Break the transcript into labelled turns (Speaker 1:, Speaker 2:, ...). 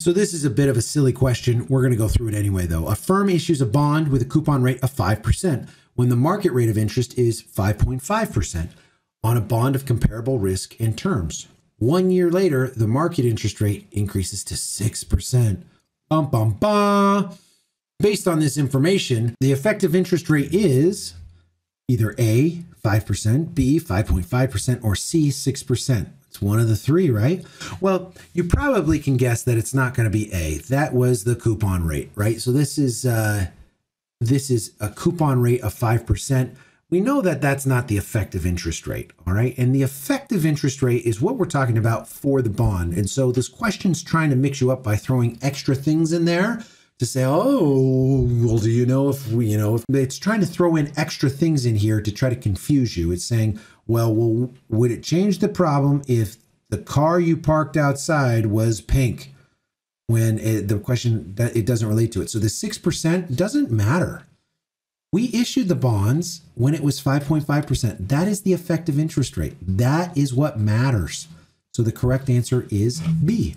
Speaker 1: So this is a bit of a silly question. We're going to go through it anyway, though. A firm issues a bond with a coupon rate of 5% when the market rate of interest is 5.5% on a bond of comparable risk and terms. One year later, the market interest rate increases to 6%. Bum, bum. Based on this information, the effective interest rate is either A, 5%, B, 5.5%, or C, 6%. One of the three, right? Well, you probably can guess that it's not going to be A. That was the coupon rate, right? So this is uh, this is a coupon rate of 5%. We know that that's not the effective interest rate, all right? And the effective interest rate is what we're talking about for the bond. And so this question's trying to mix you up by throwing extra things in there to say, oh, well, do you know if we, you know, if it's trying to throw in extra things in here to try to confuse you. It's saying, well, well, would it change the problem if the car you parked outside was pink? When it, the question that it doesn't relate to it. So the 6% doesn't matter. We issued the bonds when it was 5.5%. That is the effective interest rate. That is what matters. So the correct answer is B.